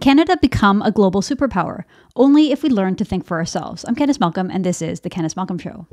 Can Canada become a global superpower? Only if we learn to think for ourselves. I'm Candice Malcolm, and this is The Candice Malcolm Show.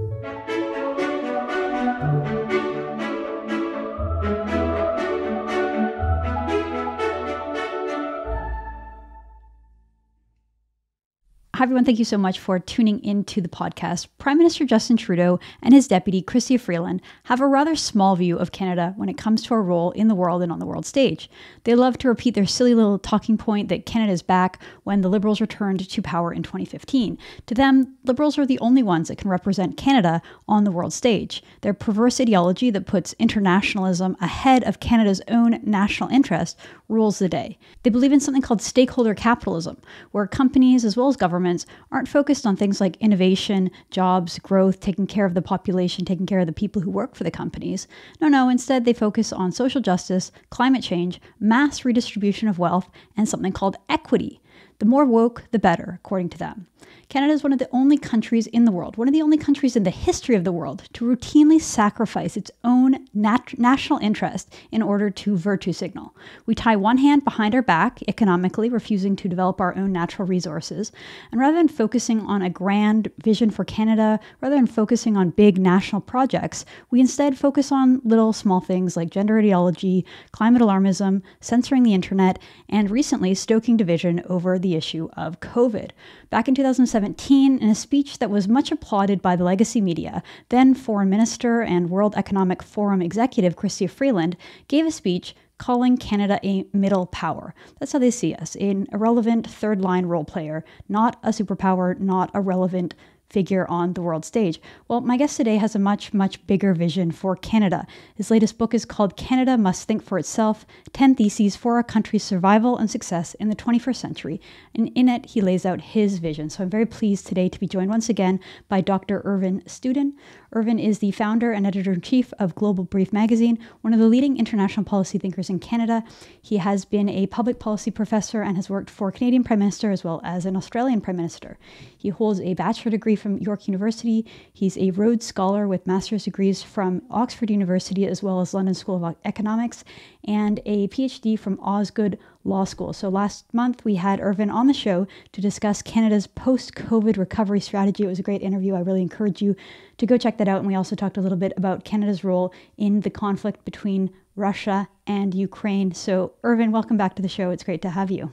Hi, everyone. Thank you so much for tuning into the podcast. Prime Minister Justin Trudeau and his deputy, Chrystia Freeland, have a rather small view of Canada when it comes to our role in the world and on the world stage. They love to repeat their silly little talking point that Canada is back when the Liberals returned to power in 2015. To them, Liberals are the only ones that can represent Canada on the world stage. Their perverse ideology that puts internationalism ahead of Canada's own national interest rules the day. They believe in something called stakeholder capitalism, where companies as well as governments aren't focused on things like innovation, jobs, growth, taking care of the population, taking care of the people who work for the companies. No, no, instead they focus on social justice, climate change, mass redistribution of wealth, and something called equity. The more woke, the better, according to them. Canada is one of the only countries in the world, one of the only countries in the history of the world, to routinely sacrifice its own nat- national interest in order to virtue signal. We tie one hand behind our back, economically, refusing to develop our own natural resources. And rather than focusing on a grand vision for Canada, rather than focusing on big national projects, we instead focus on little small things like gender ideology, climate alarmism, censoring the internet, and recently stoking division over the issue of COVID. Back in 2017, in a speech that was much applauded by the legacy media, then Foreign Minister and World Economic Forum executive Chrystia Freeland gave a speech calling Canada a middle power. That's how they see us an irrelevant third line role player, not a superpower, not a relevant figure on the world stage. Well, my guest today has a much, much bigger vision for Canada. His latest book is called Canada Must Think for Itself 10 Theses for Our Country's Survival and Success in the 21st Century. And in it, he lays out his vision. So I'm very pleased today to be joined once again by Dr. Irvin Studin. Irvin is the founder and editor in chief of Global Brief magazine, one of the leading international policy thinkers in Canada. He has been a public policy professor and has worked for Canadian Prime Minister as well as an Australian Prime Minister. He holds a bachelor degree from York University. He's a Rhodes Scholar with master's degrees from Oxford University as well as London School of Economics and a PhD from Osgoode Law School. So last month we had Irvin on the show to discuss Canada's post COVID recovery strategy. It was a great interview. I really encourage you to go check that out. And we also talked a little bit about Canada's role in the conflict between Russia and Ukraine. So, Irvin, welcome back to the show. It's great to have you.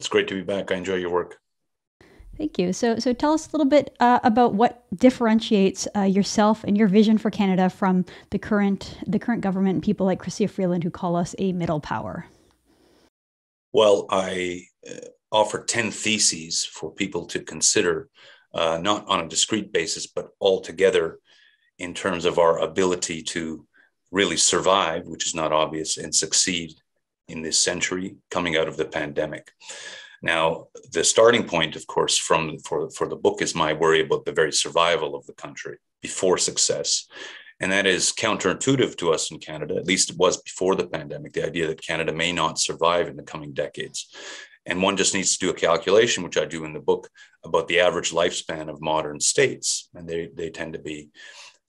It's great to be back. I enjoy your work. Thank you. So, so tell us a little bit uh, about what differentiates uh, yourself and your vision for Canada from the current the current government and people like Chrystia Freeland who call us a middle power. Well, I uh, offer ten theses for people to consider, uh, not on a discrete basis, but all together in terms of our ability to really survive, which is not obvious, and succeed in this century coming out of the pandemic. Now, the starting point, of course, from for, for the book is my worry about the very survival of the country before success. And that is counterintuitive to us in Canada, at least it was before the pandemic, the idea that Canada may not survive in the coming decades. And one just needs to do a calculation, which I do in the book, about the average lifespan of modern states. And they, they tend to be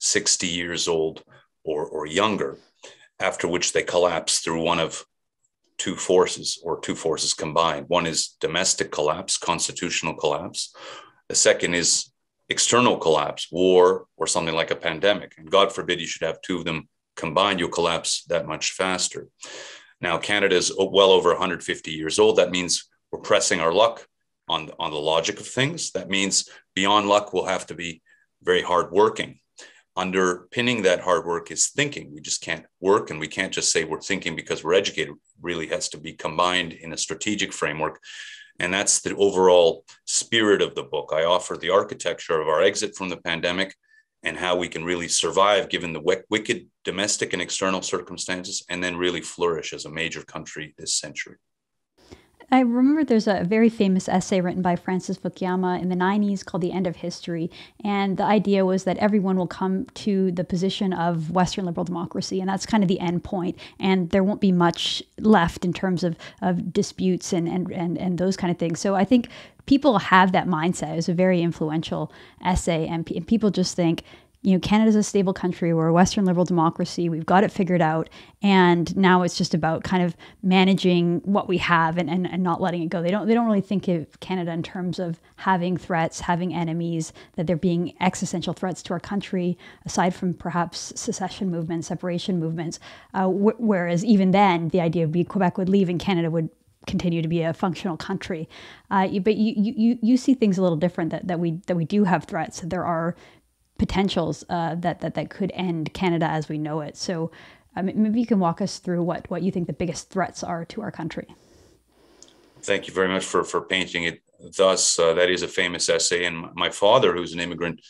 60 years old or, or younger, after which they collapse through one of two forces or two forces combined. One is domestic collapse, constitutional collapse. The second is external collapse, war, or something like a pandemic. And God forbid you should have two of them combined, you'll collapse that much faster. Now, Canada is well over 150 years old. That means we're pressing our luck on, on the logic of things. That means beyond luck, we'll have to be very hardworking underpinning that hard work is thinking. We just can't work and we can't just say we're thinking because we're educated. It really has to be combined in a strategic framework. And that's the overall spirit of the book. I offer the architecture of our exit from the pandemic and how we can really survive given the wicked domestic and external circumstances and then really flourish as a major country this century. I remember there's a very famous essay written by Francis Fukuyama in the 90s called The End of History. And the idea was that everyone will come to the position of Western liberal democracy, and that's kind of the end point. And there won't be much left in terms of, of disputes and, and, and, and those kind of things. So I think people have that mindset. It was a very influential essay, and, and people just think, you know, Canada's a stable country. We're a Western liberal democracy. We've got it figured out. And now it's just about kind of managing what we have and, and, and not letting it go. They don't they don't really think of Canada in terms of having threats, having enemies, that they're being existential threats to our country, aside from perhaps secession movements, separation movements. Uh, w- whereas even then, the idea would be Quebec would leave and Canada would continue to be a functional country. Uh, but you, you, you see things a little different that, that we that we do have threats. There are potentials uh, that, that that could end Canada as we know it. So um, maybe you can walk us through what what you think the biggest threats are to our country. Thank you very much for for painting it thus. Uh, that is a famous essay, and my father, who's an immigrant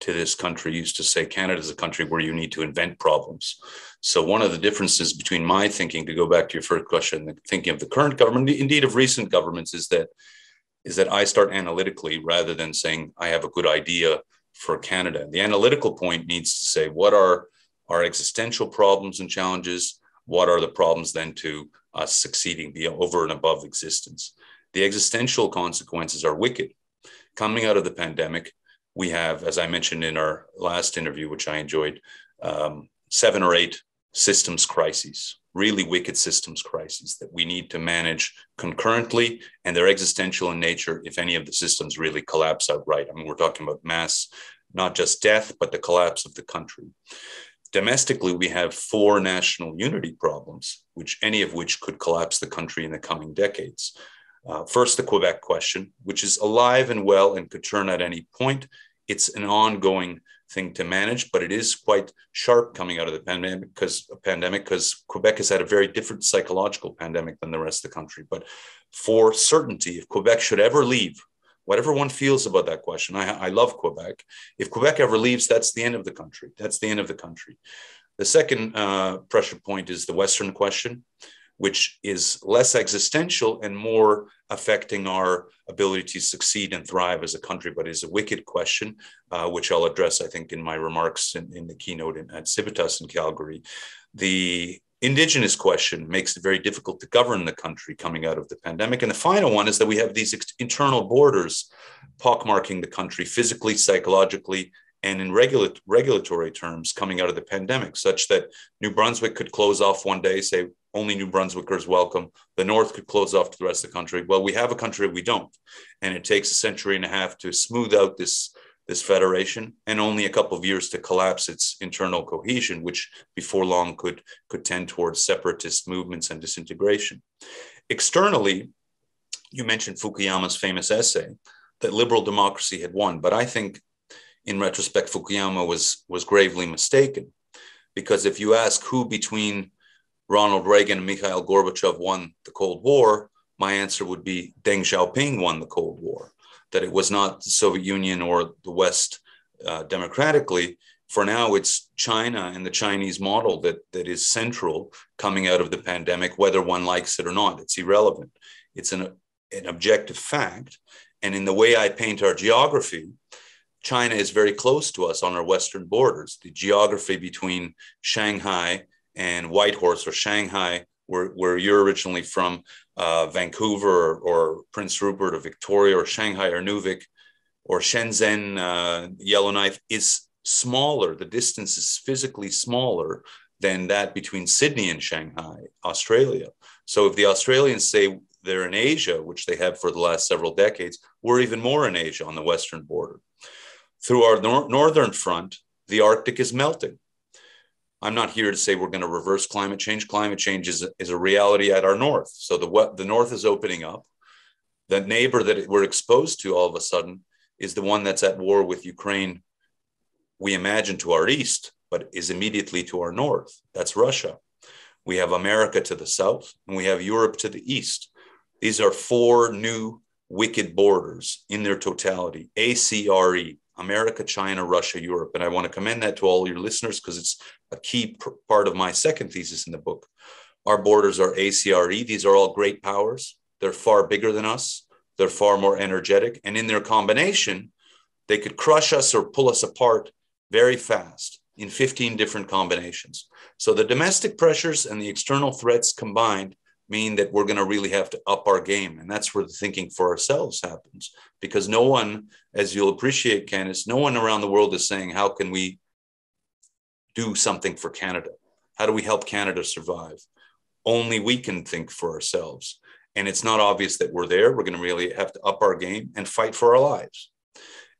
to this country, used to say Canada is a country where you need to invent problems. So one of the differences between my thinking, to go back to your first question, the thinking of the current government, indeed of recent governments, is that is that I start analytically rather than saying I have a good idea for Canada. The analytical point needs to say what are our existential problems and challenges? What are the problems then to us succeeding the over and above existence? The existential consequences are wicked. Coming out of the pandemic, we have, as I mentioned in our last interview, which I enjoyed, um, seven or eight systems crises, really wicked systems crises that we need to manage concurrently, and they're existential in nature if any of the systems really collapse outright. I mean, we're talking about mass, not just death, but the collapse of the country. Domestically, we have four national unity problems, which any of which could collapse the country in the coming decades. Uh, first, the Quebec question, which is alive and well and could turn at any point. It's an ongoing thing to manage, but it is quite sharp coming out of the pandemic because a pandemic because Quebec has had a very different psychological pandemic than the rest of the country. But for certainty, if Quebec should ever leave, whatever one feels about that question, I, I love Quebec. If Quebec ever leaves, that's the end of the country. That's the end of the country. The second uh, pressure point is the Western question which is less existential and more affecting our ability to succeed and thrive as a country, but is a wicked question, uh, which I'll address, I think, in my remarks in, in the keynote in, at Civitas in Calgary. The indigenous question makes it very difficult to govern the country coming out of the pandemic. And the final one is that we have these internal borders pockmarking the country physically, psychologically, and in regula- regulatory terms coming out of the pandemic, such that New Brunswick could close off one day, say only New Brunswickers welcome. The North could close off to the rest of the country. Well, we have a country we don't, and it takes a century and a half to smooth out this this federation, and only a couple of years to collapse its internal cohesion, which before long could could tend towards separatist movements and disintegration. Externally, you mentioned Fukuyama's famous essay that liberal democracy had won, but I think in retrospect, Fukuyama was was gravely mistaken, because if you ask who between Ronald Reagan and Mikhail Gorbachev won the Cold War, my answer would be Deng Xiaoping won the Cold War. That it was not the Soviet Union or the West uh, democratically. For now, it's China and the Chinese model that that is central coming out of the pandemic, whether one likes it or not. It's irrelevant. It's an an objective fact. And in the way I paint our geography, China is very close to us on our western borders. The geography between Shanghai and Whitehorse or Shanghai, where, where you're originally from, uh, Vancouver or, or, Prince Rupert or Victoria or Shanghai or Inuvik or Shenzhen, uh, Yellowknife, is smaller. The distance is physically smaller than that between Sydney and Shanghai, Australia. So if the Australians say they're in Asia, which they have for the last several decades, we're even more in Asia on the western border. Through our nor- northern front, the Arctic is melting. I'm not here to say we're going to reverse climate change. Climate change is, is a reality at our north. So the, the north is opening up. The neighbor that we're exposed to all of a sudden is the one that's at war with Ukraine, we imagine to our east, but is immediately to our north. That's Russia. We have America to the south, and we have Europe to the east. These are four new wicked borders in their totality ACRE, America, China, Russia, Europe. And I want to commend that to all your listeners because it's a key part of my second thesis in the book. Our borders are ACRE. These are all great powers. They're far bigger than us. They're far more energetic. And in their combination, they could crush us or pull us apart very fast in 15 different combinations. So the domestic pressures and the external threats combined mean that we're going to really have to up our game. And that's where the thinking for ourselves happens. Because no one, as you'll appreciate, Candice, no one around the world is saying, how can we do something for Canada? How do we help Canada survive? Only we can think for ourselves. And it's not obvious that we're there. We're going to really have to up our game and fight for our lives.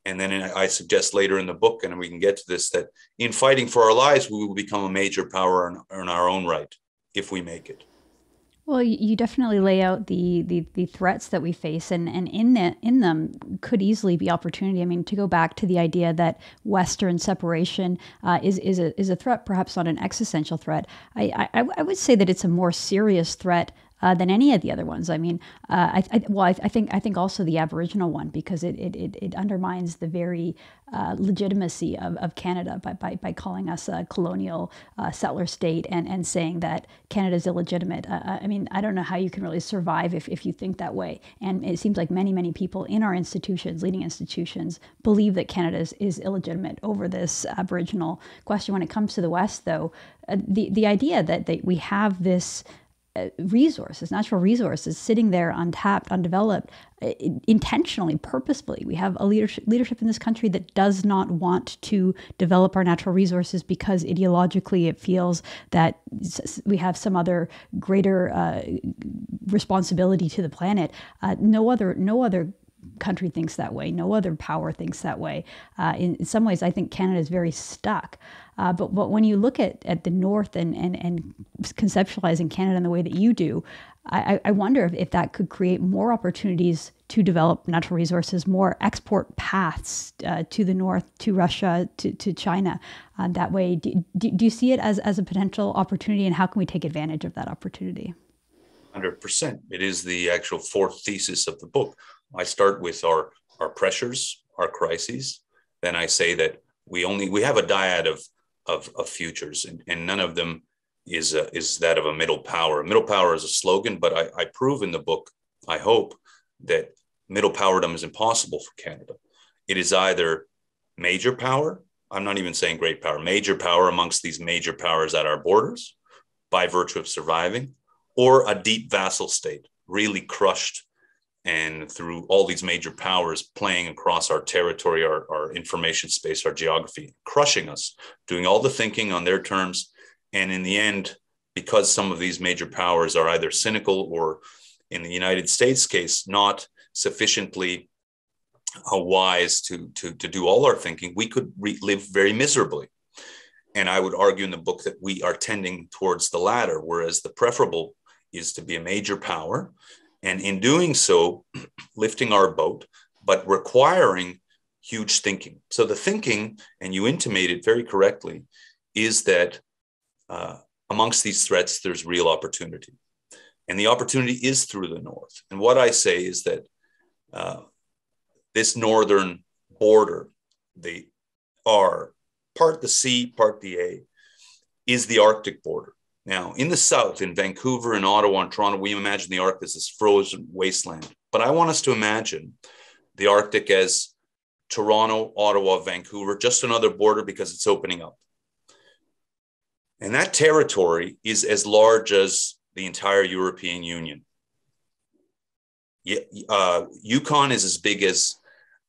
And then I suggest later in the book, and we can get to this, that in fighting for our lives, we will become a major power in, in our own right if we make it. Well, you definitely lay out the, the, the threats that we face, and, and in in them could easily be opportunity. I mean, to go back to the idea that Western separation uh, is is a is a threat, perhaps not an existential threat. I, I I would say that it's a more serious threat uh, than any of the other ones. I mean, uh, I, I, well, I, I, think I think also the Aboriginal one because it it, it, it undermines the very uh, legitimacy of, of Canada by, by, by calling us a colonial uh, settler state and, and saying that Canada is illegitimate. Uh, I mean, I don't know how you can really survive if, if you think that way. And it seems like many, many people in our institutions, leading institutions, believe that Canada is, is illegitimate over this Aboriginal question. When it comes to the West, though, uh, the, the idea that, that we have this uh, resources, natural resources, sitting there untapped, undeveloped, uh, intentionally, purposefully. We have a leadership, leadership in this country that does not want to develop our natural resources because ideologically it feels that we have some other greater uh, responsibility to the planet. Uh, no other, no other country thinks that way. No other power thinks that way. Uh, in, in, some ways, I think Canada is very stuck. Uh, but but when you look at, at the North and, and, and conceptualizing Canada in the way that you do, I, I wonder if, if that could create more opportunities to develop natural resources, more export paths uh, to the North, to Russia, to, to China. Uh, that way, do, do, do you see it as, as a potential opportunity, and how can we take advantage of that opportunity? 100%. It is the actual fourth thesis of the book I start with our our pressures, our crises. Then I say that we only we have a dyad of of, of futures, and, and none of them is a, is that of a middle power. Middle power is a slogan, but I, I prove in the book, I hope, that middle powerdom is impossible for Canada. It is either major power. I'm not even saying great power, major power amongst these major powers at our borders by virtue of surviving, or a deep vassal state, really crushed and through all these major powers playing across our territory, our, our information space, our geography, crushing us, doing all the thinking on their terms. And in the end, because some of these major powers are either cynical or, in the United States case, not sufficiently uh, wise to, to, to do all our thinking, we could re- live very miserably. And I would argue in the book that we are tending towards the latter, whereas the preferable is to be a major power and in doing so, lifting our boat, but requiring huge thinking. So the thinking, and you intimated very correctly, is that uh, amongst these threats, there's real opportunity. And the opportunity is through the North. And what I say is that uh, this northern border, the R, part the C, part the A, is the Arctic border. Now, in the South, in Vancouver and Ottawa and Toronto, we imagine the Arctic as this frozen wasteland. But I want us to imagine the Arctic as Toronto, Ottawa, Vancouver, just another border because it's opening up. And that territory is as large as the entire European Union. Uh, Yukon is as big as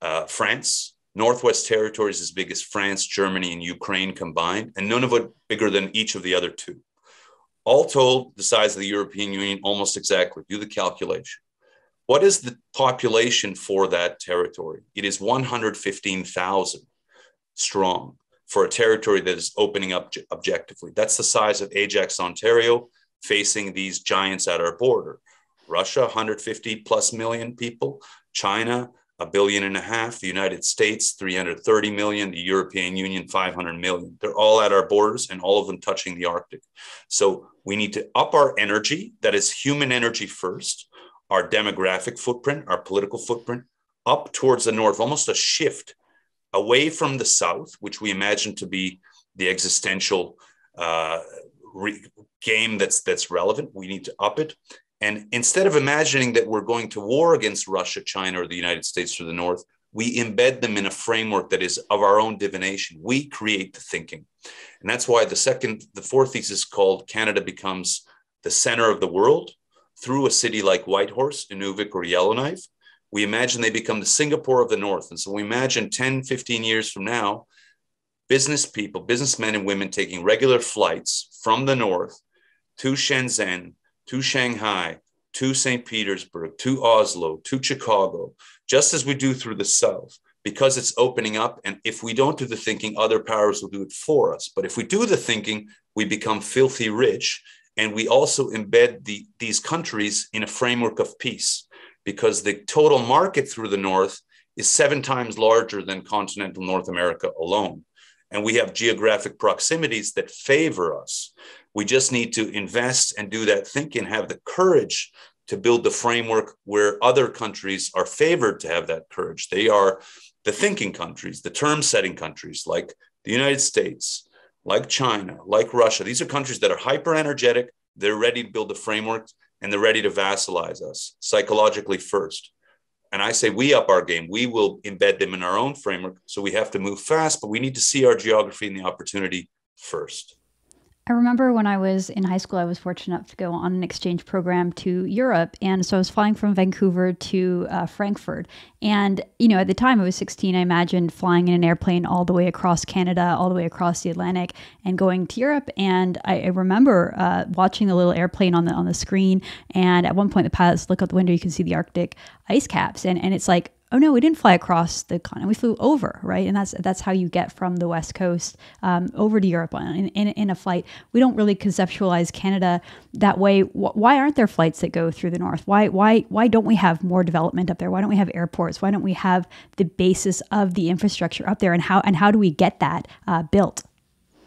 uh, France. Northwest Territories is as big as France, Germany, and Ukraine combined, and none of it bigger than each of the other two. All told, the size of the European Union almost exactly. Do the calculation. What is the population for that territory? It is 115,000 strong for a territory that is opening up objectively. That's the size of Ajax, Ontario, facing these giants at our border. Russia, 150 plus million people. China, a billion and a half, the United States, 330 million, the European Union, 500 million. They're all at our borders and all of them touching the Arctic. So we need to up our energy, that is human energy first, our demographic footprint, our political footprint, up towards the north, almost a shift away from the south, which we imagine to be the existential uh, re- game that's that's relevant. We need to up it and instead of imagining that we're going to war against Russia, China, or the United States to the north, we embed them in a framework that is of our own divination. We create the thinking. And that's why the second, the fourth thesis called Canada becomes the center of the world through a city like Whitehorse, Inuvik, or Yellowknife. We imagine they become the Singapore of the North. And so we imagine 10, 15 years from now, business people, businessmen and women taking regular flights from the north to Shenzhen, to Shanghai, to St. Petersburg, to Oslo, to Chicago, just as we do through the south, because it's opening up. And if we don't do the thinking, other powers will do it for us. But if we do the thinking, we become filthy rich. And we also embed the, these countries in a framework of peace because the total market through the north is seven times larger than continental North America alone. And we have geographic proximities that favor us. We just need to invest and do that thinking, have the courage to build the framework where other countries are favored to have that courage. They are the thinking countries, the term setting countries like the United States, like China, like Russia. These are countries that are hyper energetic. They're ready to build the framework and they're ready to vassalize us psychologically first. And I say we up our game. We will embed them in our own framework. So we have to move fast, but we need to see our geography and the opportunity first. I remember when I was in high school, I was fortunate enough to go on an exchange program to Europe. And so I was flying from Vancouver to uh, Frankfurt. And, you know, at the time I was 16, I imagined flying in an airplane all the way across Canada, all the way across the Atlantic, and going to Europe. And I, I remember uh, watching the little airplane on the on the screen. And at one point, the pilots look out the window, you can see the Arctic ice caps. And, and it's like, oh no, we didn't fly across the continent. We flew over, right? And that's that's how you get from the west coast um, over to Europe in, in, in, a flight. We don't really conceptualize Canada that way. Why aren't there flights that go through the north? Why why why don't we have more development up there? Why don't we have airports? Why don't we have the basis of the infrastructure up there? And how and how do we get that uh, built?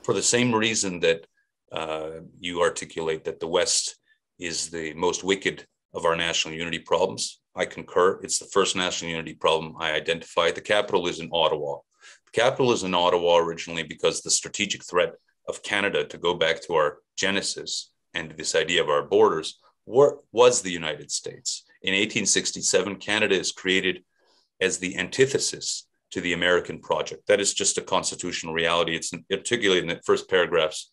For the same reason that uh, you articulate that the West is the most wicked of our national unity problems I concur. It's the first national unity problem I identified. The capital is in Ottawa. The capital is in Ottawa originally because the strategic threat of Canada, to go back to our genesis and this idea of our borders, were, was the United States. In 1867, Canada is created as the antithesis to the American project. That is just a constitutional reality. It's articulated in the first paragraphs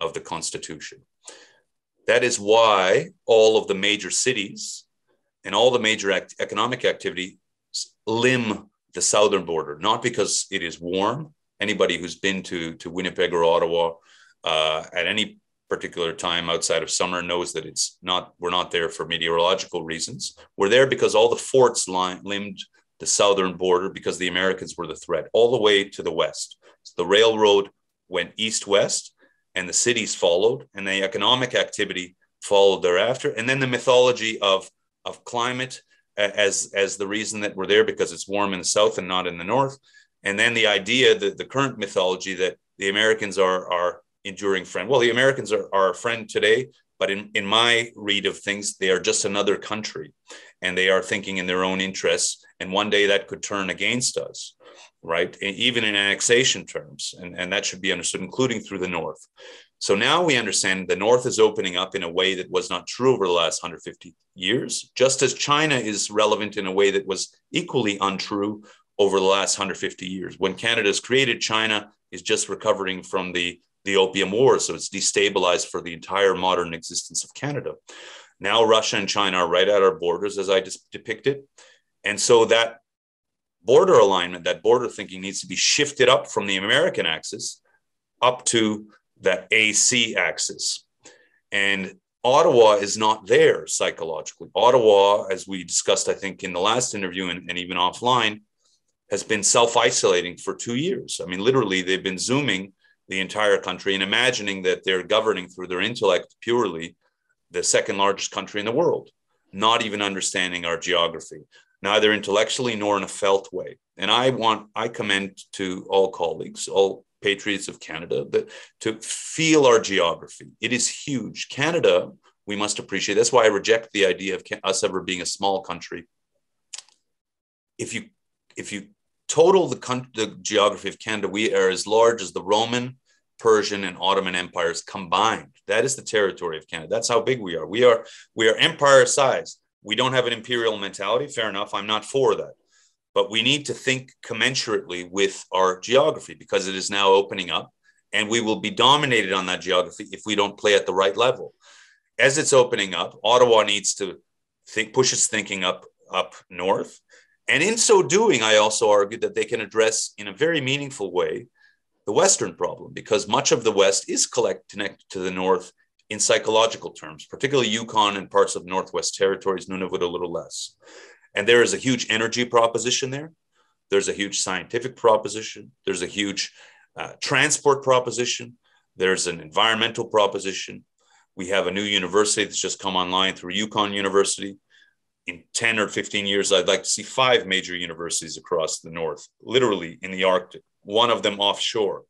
of the Constitution. That is why all of the major cities and all the major act- economic activity limb the southern border, not because it is warm. Anybody who's been to, to Winnipeg or Ottawa uh, at any particular time outside of summer knows that it's not, we're not there for meteorological reasons. We're there because all the forts line, limbed the southern border because the Americans were the threat all the way to the west. So the railroad went east west and the cities followed, and the economic activity followed thereafter. And then the mythology of of climate as as the reason that we're there because it's warm in the south and not in the north. And then the idea that the current mythology that the americans are are enduring friend well the americans are, a friend today but in, in my read of things they are just another country and they are thinking in their own interests and one day that could turn against us right even in annexation terms and, and that should be understood including through the north so now we understand the North is opening up in a way that was not true over the last 150 years, just as China is relevant in a way that was equally untrue over the last 150 years. When Canada created, China is just recovering from the, the Opium War, so it's destabilized for the entire modern existence of Canada. Now Russia and China are right at our borders, as I just depicted. And so that border alignment, that border thinking needs to be shifted up from the American axis up to that AC axis. And Ottawa is not there psychologically. Ottawa, as we discussed, I think, in the last interview and, and even offline, has been self isolating for two years. I mean, literally, they've been zooming the entire country and imagining that they're governing through their intellect purely the second largest country in the world, not even understanding our geography, neither intellectually nor in a felt way. And I want, I commend to all colleagues, all patriots of Canada, that to feel our geography. It is huge. Canada, we must appreciate. That's why I reject the idea of us ever being a small country. If you if you total the, the geography of Canada, we are as large as the Roman, Persian, and Ottoman empires combined. That is the territory of Canada. That's how big we are. We are we are empire size. We don't have an imperial mentality. Fair enough. I'm not for that but we need to think commensurately with our geography because it is now opening up and we will be dominated on that geography if we don't play at the right level as it's opening up ottawa needs to think push its thinking up up north and in so doing i also argued that they can address in a very meaningful way the Western problem because much of the West is collect, connected to the North in psychological terms, particularly Yukon and parts of Northwest Territories, Nunavut a little less. And there is a huge energy proposition there. There's a huge scientific proposition. There's a huge uh, transport proposition. There's an environmental proposition. We have a new university that's just come online through Yukon University. In 10 or 15 years, I'd like to see five major universities across the North, literally in the Arctic, one of them offshore.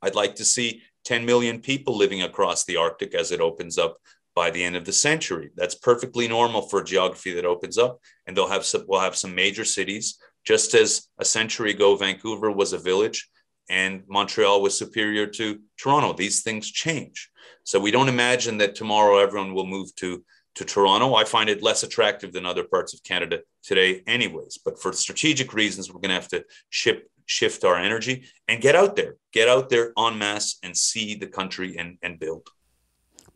I'd like to see 10 million people living across the Arctic as it opens up by the end of the century. That's perfectly normal for geography that opens up, and they'll have some, we'll have some major cities. Just as a century ago, Vancouver was a village, and Montreal was superior to Toronto. These things change, so we don't imagine that tomorrow everyone will move to to Toronto. I find it less attractive than other parts of Canada today, anyways. But for strategic reasons, we're going to have to ship shift our energy and get out there, get out there en masse and see the country and, and build.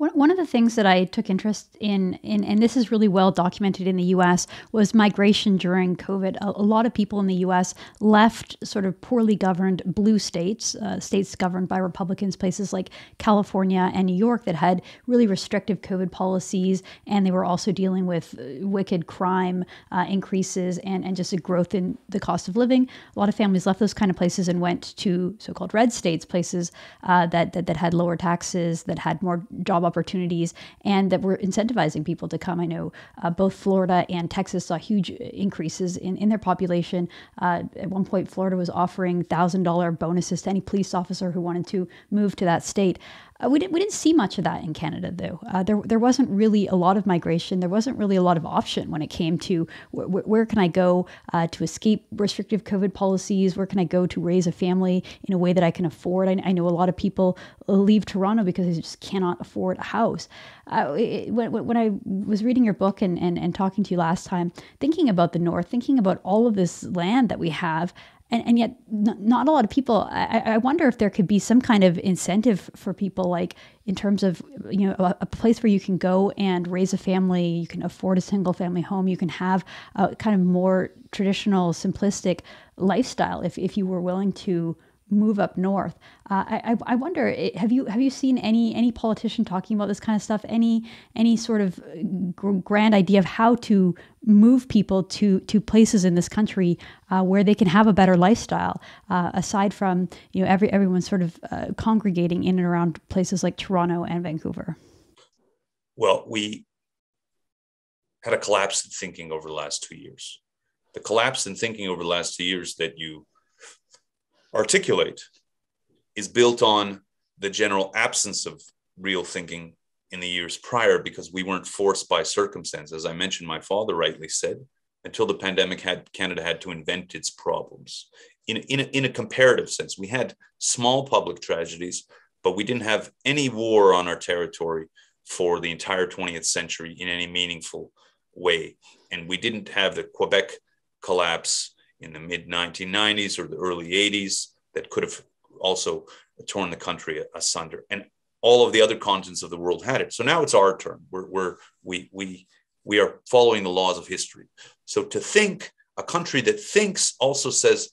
One of the things that I took interest in, in, and this is really well documented in the US, was migration during COVID. A, a lot of people in the US left sort of poorly governed blue states, uh, states governed by Republicans, places like California and New York that had really restrictive COVID policies, and they were also dealing with uh, wicked crime uh, increases and, and just a growth in the cost of living. A lot of families left those kind of places and went to so called red states, places uh, that, that, that had lower taxes, that had more job opportunities and that were incentivizing people to come. I know uh, both Florida and Texas saw huge increases in, in their population. Uh, at one point, Florida was offering $1,000 bonuses to any police officer who wanted to move to that state. Uh, we, didn't, we didn't see much of that in Canada, though. Uh, there, there wasn't really a lot of migration. There wasn't really a lot of option when it came to wh- wh- where can I go uh, to escape restrictive COVID policies? Where can I go to raise a family in a way that I can afford? I, I know a lot of people leave Toronto because they just cannot afford a house. Uh, it, when, when I was reading your book and, and, and talking to you last time, thinking about the North, thinking about all of this land that we have, and, and yet not a lot of people I, I, wonder if there could be some kind of incentive for people like in terms of you know a, a, place where you can go and raise a family you can afford a single family home you can have a kind of more traditional simplistic lifestyle if, if you were willing to move up north. Uh, I, I wonder, have you have you seen any any politician talking about this kind of stuff? Any any sort of grand idea of how to move people to to places in this country uh, where they can have a better lifestyle, uh, aside from you know every everyone sort of uh, congregating in and around places like Toronto and Vancouver. Well, we had a collapse in thinking over the last two years. The collapse in thinking over the last two years that you articulate is built on the general absence of real thinking in the years prior because we weren't forced by circumstance. As I mentioned, my father rightly said, until the pandemic had Canada had to invent its problems. In, in, a, in a comparative sense, we had small public tragedies, but we didn't have any war on our territory for the entire 20th century in any meaningful way. And we didn't have the Quebec collapse in the mid 1990s or the early 80s that could have also torn the country asunder. And all of the other continents of the world had it. So now it's our turn. We're, we're, we, we, we are following the laws of history. So to think, a country that thinks also says,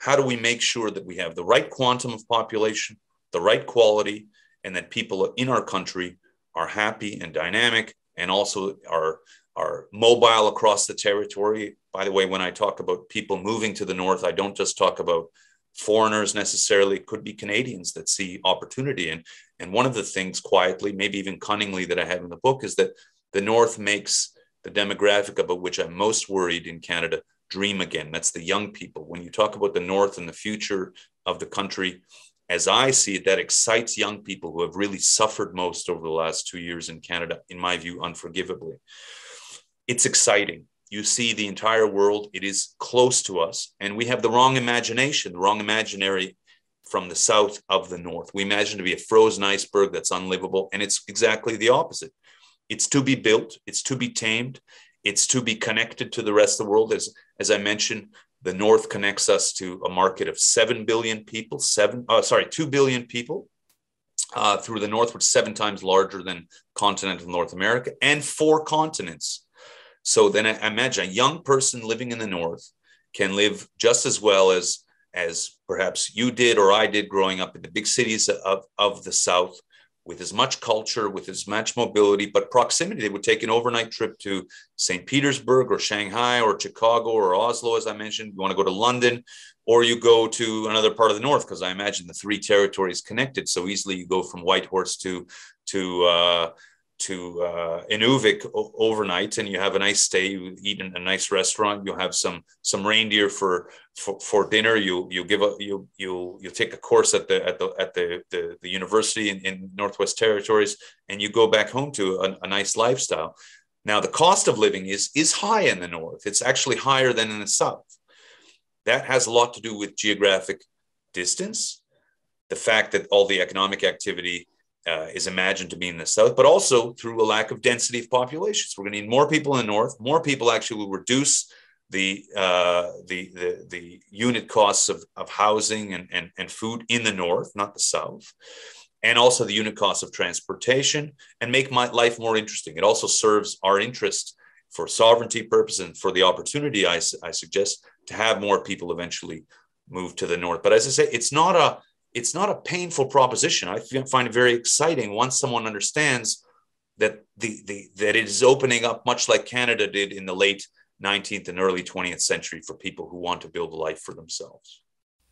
how do we make sure that we have the right quantum of population, the right quality, and that people in our country are happy and dynamic and also are are mobile across the territory. By the way, when I talk about people moving to the north, I don't just talk about foreigners necessarily. It could be Canadians that see opportunity. And, and one of the things quietly, maybe even cunningly, that I have in the book is that the north makes the demographic about which I'm most worried in Canada dream again. That's the young people. When you talk about the north and the future of the country, as I see it, that excites young people who have really suffered most over the last two years in Canada, in my view, unforgivably it's exciting. You see the entire world, it is close to us, and we have the wrong imagination, the wrong imaginary from the south of the north. We imagine to be a frozen iceberg that's unlivable, and it's exactly the opposite. It's to be built, it's to be tamed, it's to be connected to the rest of the world. As, as I mentioned, the north connects us to a market of 7 billion people, seven, uh, sorry, 2 billion people. Uh, through the north, which is seven times larger than continental North America, and four continents so then I imagine a young person living in the north can live just as well as as perhaps you did or I did growing up in the big cities of, of the South with as much culture, with as much mobility, but proximity. They would take an overnight trip to St. Petersburg or Shanghai or Chicago or Oslo, as I mentioned. You want to go to London, or you go to another part of the north, because I imagine the three territories connected so easily. You go from Whitehorse to to uh, to uh, Inuvik overnight, and you have a nice stay. You eat in a nice restaurant. You have some some reindeer for for, for dinner. You you give a you you you take a course at the at the at the the, the university in, in Northwest Territories, and you go back home to a, a nice lifestyle. Now the cost of living is is high in the north. It's actually higher than in the south. That has a lot to do with geographic distance, the fact that all the economic activity uh, is imagined to be in the south, but also through a lack of density of populations. We're going to need more people in the north. More people actually will reduce the uh, the, the the unit costs of, of housing and, and, and food in the north, not the south, and also the unit costs of transportation, and make my life more interesting. It also serves our interest for sovereignty purposes and for the opportunity I, I suggest to have more people eventually move to the north. But as I say, it's not a it's not a painful proposition. I find it very exciting once someone understands that the, the that it is opening up much like Canada did in the late 19th and early 20th century for people who want to build a life for themselves.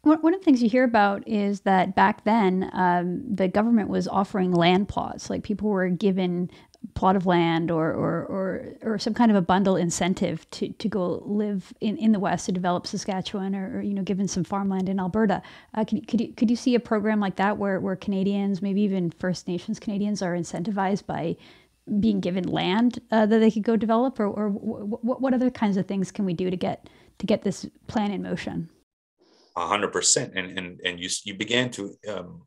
One of the things you hear about is that back then um, the government was offering land plots. Like people were given plot of land or, or, or, or some kind of a bundle incentive to, to go live in, in the West to develop Saskatchewan or, or you know, given some farmland in Alberta. Uh, could, could, you, could you see a program like that where, where Canadians, maybe even First Nations Canadians, are incentivized by being given land uh, that they could go develop or, or w- what other kinds of things can we do to get, to get this plan in motion? A hundred percent. And, and, and you, you began to um,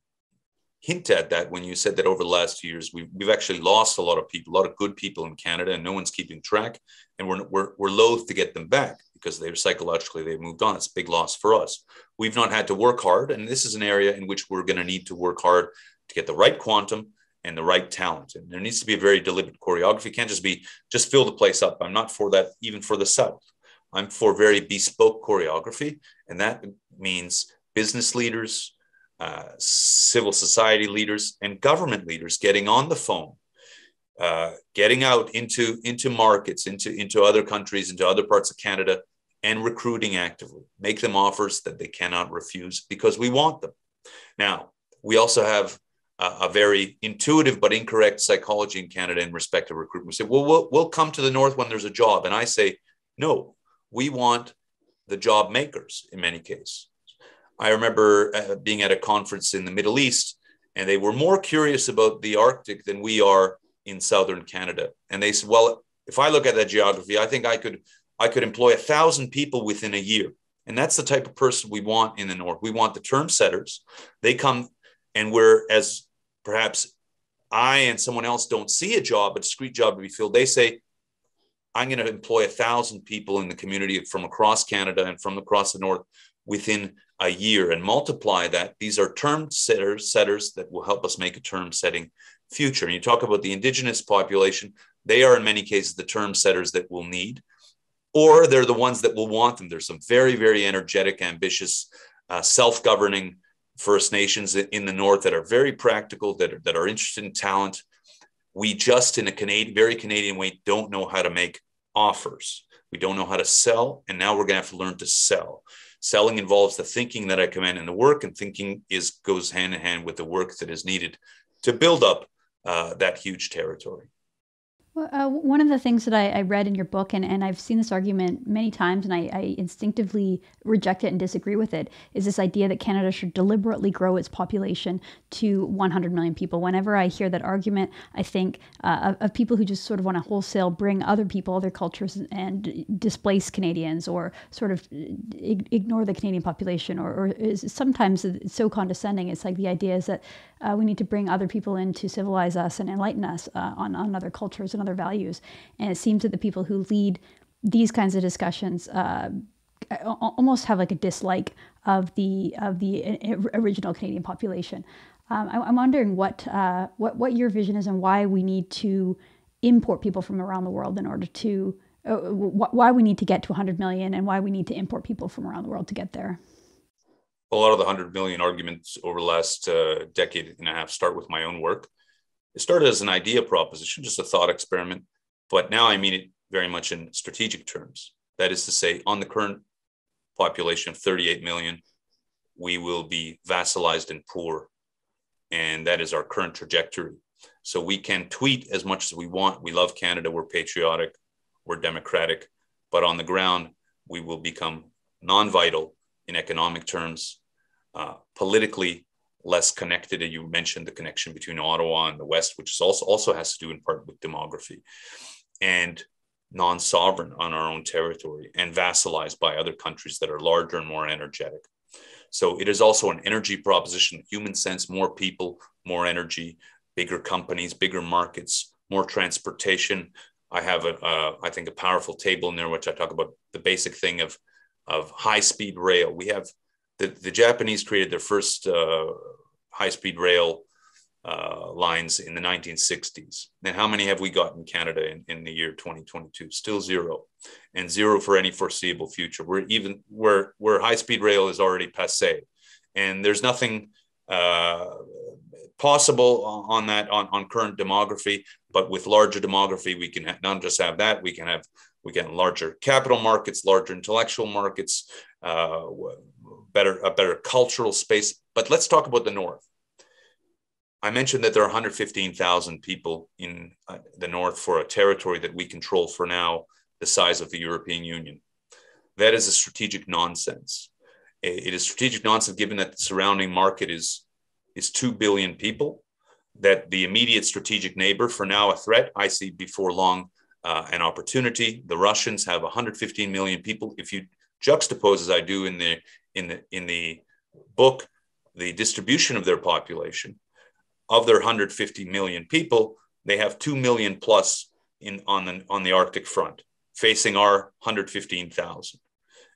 hint at that when you said that over the last years we've, we've actually lost a lot of people a lot of good people in canada and no one's keeping track and we're, we're, we're loath to get them back because they're psychologically they've moved on. It's a big loss for us. We've not had to work hard and this is an area in which we're going to need to work hard to get the right quantum and the right talent and there needs to be a very deliberate choreography. Can't just be just fill the place up. I'm not for that even for the south. I'm for very bespoke choreography and that means business leaders uh, civil society leaders and government leaders getting on the phone, uh, getting out into, into markets, into, into other countries, into other parts of Canada, and recruiting actively. Make them offers that they cannot refuse because we want them. Now, we also have a, a very intuitive but incorrect psychology in Canada in respect to recruitment. We say, well, well, we'll come to the North when there's a job. And I say, no, we want the job makers in many cases. I remember uh, being at a conference in the Middle East, and they were more curious about the Arctic than we are in southern Canada. And they said, "Well, if I look at that geography, I think I could I could employ a thousand people within a year." And that's the type of person we want in the north. We want the term setters. They come, and we're as perhaps I and someone else don't see a job, a discrete job to be filled. They say, I'm going to employ a thousand people in the community from across Canada and from across the north within a year and multiply that. These are term setters, setters that will help us make a term setting future. And you talk about the indigenous population, they are in many cases the term setters that we'll need, or they're the ones that will want them. There's some very, very energetic, ambitious, uh, self governing First Nations in the North that are very practical, that are, that are interested in talent. We just, in a Canadian, very Canadian way, don't know how to make offers. We don't know how to sell. And now we're going to have to learn to sell selling involves the thinking that I command in the work, and thinking is goes hand in hand with the work that is needed to build up uh, that huge territory. Uh, one of the things that I, I, read in your book, and, and I've seen this argument many times, and I, I, instinctively reject it and disagree with it, is this idea that Canada should deliberately grow its population to 100 million people. Whenever I hear that argument, I think uh, of, of, people who just sort of want to wholesale bring other people, other cultures, and displace Canadians, or sort of ignore the Canadian population, or, or is sometimes it's so condescending. It's like the idea is that uh, we need to bring other people in to civilize us and enlighten us uh, on, on other cultures and other values. And it seems that the people who lead these kinds of discussions uh, almost have like a dislike of the of the original Canadian population. Um, I, am wondering what uh, what what your vision is and why we need to import people from around the world in order to uh, why we need to get to 100 million and why we need to import people from around the world to get there. A lot of the 100 million arguments over the last uh, decade and a half start with my own work. It started as an idea proposition, just a thought experiment, but now I mean it very much in strategic terms. That is to say, on the current population of 38 million, we will be vassalized and poor. And that is our current trajectory. So we can tweet as much as we want. We love Canada. We're patriotic. We're democratic. But on the ground, we will become non vital in economic terms, uh, politically less connected. And you mentioned the connection between Ottawa and the West, which also, also has to do in part with demography, and non sovereign on our own territory and vassalized by other countries that are larger and more energetic. So it is also an energy proposition, human sense, more people, more energy, bigger companies, bigger markets, more transportation. I have a, uh, I think, a powerful table in there which I talk about the basic thing of of high speed rail. We have the, the Japanese created their first uh, high speed rail uh, lines in the 1960s. And how many have we got in Canada in, in the year 2022? Still zero, and zero for any foreseeable future. We're even where where high speed rail is already passe, and there's nothing uh, possible on that on, on current demography. But with larger demography, we can not just have that. We can have we can larger capital markets, larger intellectual markets, uh, better a better cultural space. But let's talk about the north I mentioned that there are 115,000 people in uh, the north for a territory that we control for now, the size of the European Union. That is a strategic nonsense. It is strategic nonsense given that the surrounding market is, is 2 billion people, that the immediate strategic neighbor, for now a threat, I see before long uh, an opportunity. The Russians have 115 million people. If you juxtapose, as I do in the, in the, in the book, the distribution of their population, of their 150 million people, they have 2 million plus in on the on the Arctic front, facing our 115,000.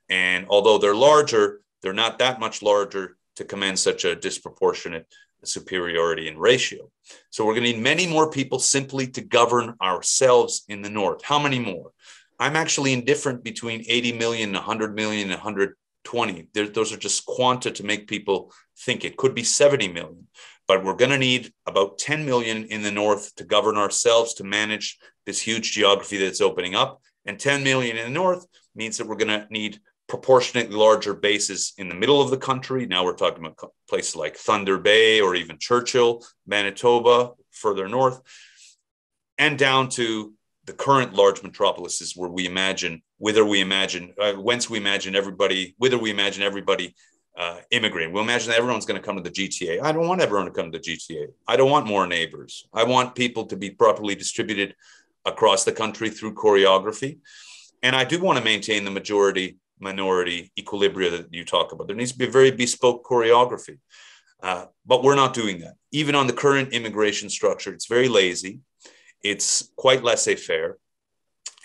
And although they're larger, they're not that much larger to command such a disproportionate superiority in ratio. So we're going to need many more people simply to govern ourselves in the north. How many more? I'm actually indifferent between 80 million, 100 million, 120. There, those are just quanta to make people think it could be 70 million but we're going to need about 10 million in the north to govern ourselves to manage this huge geography that's opening up and 10 million in the north means that we're going to need proportionately larger bases in the middle of the country now we're talking about places like thunder bay or even churchill manitoba further north and down to the current large metropolises where we imagine whether we imagine uh, whence we imagine everybody whether we imagine everybody uh, immigrating. We'll imagine that everyone's going to come to the GTA. I don't want everyone to come to the GTA. I don't want more neighbors. I want people to be properly distributed across the country through choreography. And I do want to maintain the majority minority equilibria that you talk about. There needs to be a very bespoke choreography. Uh, but we're not doing that. Even on the current immigration structure, it's very lazy. It's quite laissez faire.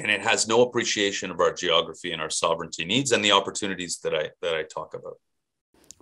And it has no appreciation of our geography and our sovereignty needs and the opportunities that I, that I talk about.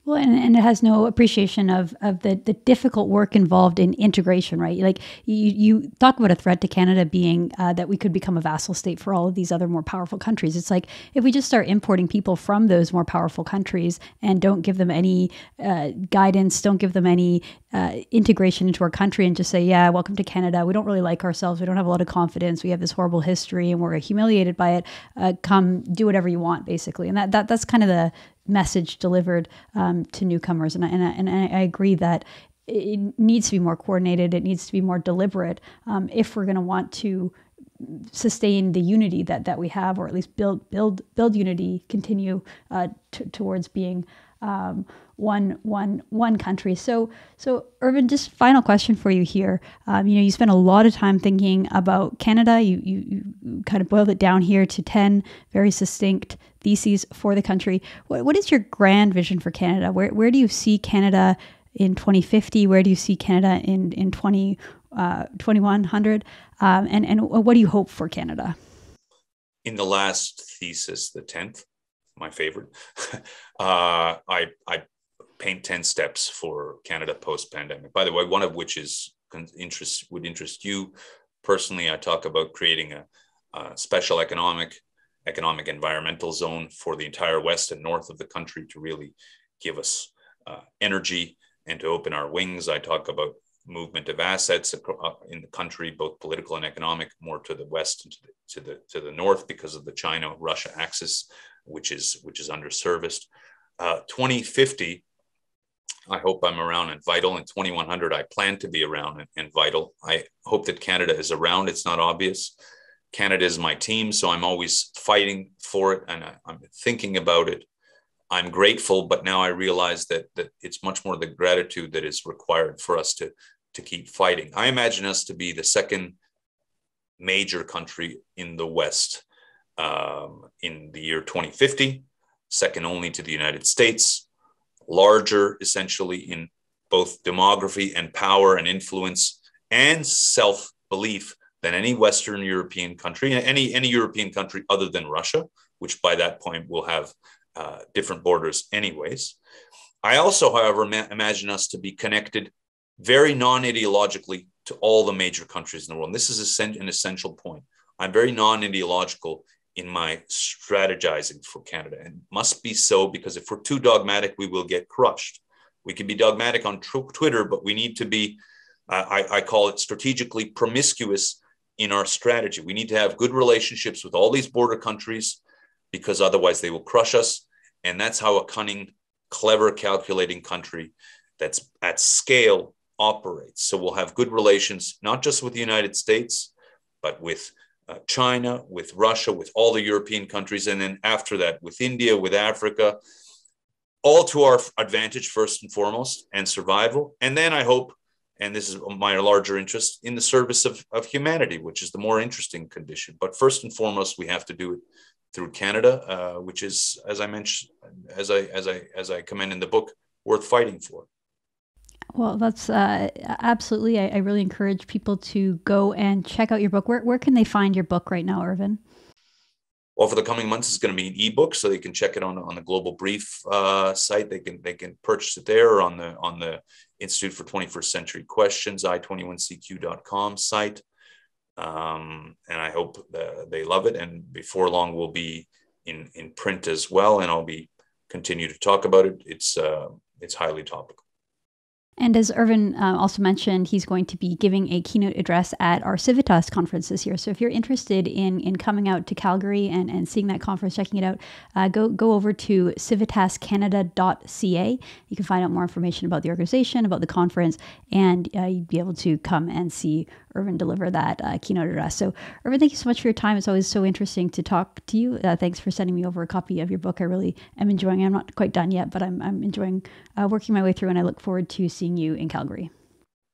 Well, and, and it has no appreciation of, of the, the difficult work involved in integration, right? Like you, you talk about a threat to Canada being uh, that we could become a vassal state for all of these other more powerful countries. It's like if we just start importing people from those more powerful countries and don't give them any uh, guidance, don't give them any uh, integration into our country and just say, yeah, welcome to Canada. We don't really like ourselves. We don't have a lot of confidence. We have this horrible history and we're humiliated by it. Uh, come do whatever you want, basically. And that, that that's kind of the, message delivered um, to newcomers. And I, and, I, and I agree that it needs to be more coordinated. It needs to be more deliberate um, if we're going to want to sustain the unity that that we have, or at least build build build unity, continue uh, t- towards being um, one one one country. So so Irvin, just final question for you here. Um, you know, you spent a lot of time thinking about Canada. You, you you kind of boiled it down here to ten very succinct theses for the country. What, what is your grand vision for Canada? Where, where do you see Canada in 2050? Where do you see Canada in, in 20, uh, 2100? Um, and, and what do you hope for Canada? In the last thesis, the 10th, my favorite, uh, I, I paint 10 steps for Canada post pandemic. By the way, one of which is interest would interest you personally. I talk about creating a, a special economic economic environmental zone for the entire west and north of the country to really give us uh, energy and to open our wings. I talk about movement of assets uh, in the country, both political and economic, more to the west and to the to the, to the north because of the China-Russia axis, which is which is underserviced. Uh, 2050, I hope I'm around and vital. In 2100, I plan to be around and, and vital. I hope that Canada is around. It's not obvious. Canada is my team, so I'm always fighting for it and I, I'm thinking about it. I'm grateful, but now I realize that that it's much more the gratitude that is required for us to to keep fighting. I imagine us to be the second major country in the West um, in the year 2050, second only to the United States, larger essentially in both demography and power and influence and self belief than any Western European country, any, any European country other than Russia, which by that point will have uh, different borders, anyways. I also, however, ma- imagine us to be connected very non ideologically to all the major countries in the world. And this is an essential point. I'm very non ideological in my strategizing for Canada and must be so because if we're too dogmatic, we will get crushed. We can be dogmatic on Twitter, but we need to be, uh, I, I call it strategically promiscuous in our strategy. We need to have good relationships with all these border countries because otherwise they will crush us. And that's how a cunning, clever, calculating country that's at scale operates. So we'll have good relations, not just with the United States, but with uh, China, with Russia, with all the European countries, and then after that, with India, with Africa, all to our advantage, first and foremost, and survival. And then I hope, and this is my larger interest, in the service of, of humanity, which is the more interesting condition. But first and foremost, we have to do it through Canada, uh, which is, as I mentioned, as I as I as I commend in the book, worth fighting for. Well, that's uh, absolutely. I, I, really encourage people to go and check out your book. Where, where can they find your book right now, Irvin? Well, for the coming months, it's going to be an ebook, so they can check it on on the Global Brief uh, site. They can they can purchase it there or on the on the Institute for 21st Century Questions i21cq.com site. Um, and I hope they love it. And before long, we'll be in in print as well, and I'll be continue to talk about it. It's uh, it's highly topical. And as Irvin uh, also mentioned, he's going to be giving a keynote address at our Civitas conference this year. So if you're interested in in coming out to Calgary and, and seeing that conference, checking it out, uh, go go over to civitascanada.ca. You can find out more information about the organization, about the conference, and uh, you'd be able to come and see Irvin deliver that uh, keynote address. So, Irvin, thank you so much for your time. It's always so interesting to talk to you. Uh, thanks for sending me over a copy of your book. I really am enjoying it. I'm not quite done yet, but I'm, I'm enjoying uh, working my way through, and I look forward to seeing you in Calgary.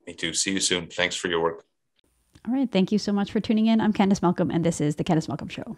Me too. See you soon. Thanks for your work. All right. Thank you so much for tuning in. I'm Candice Malcolm, and this is The Candice Malcolm Show.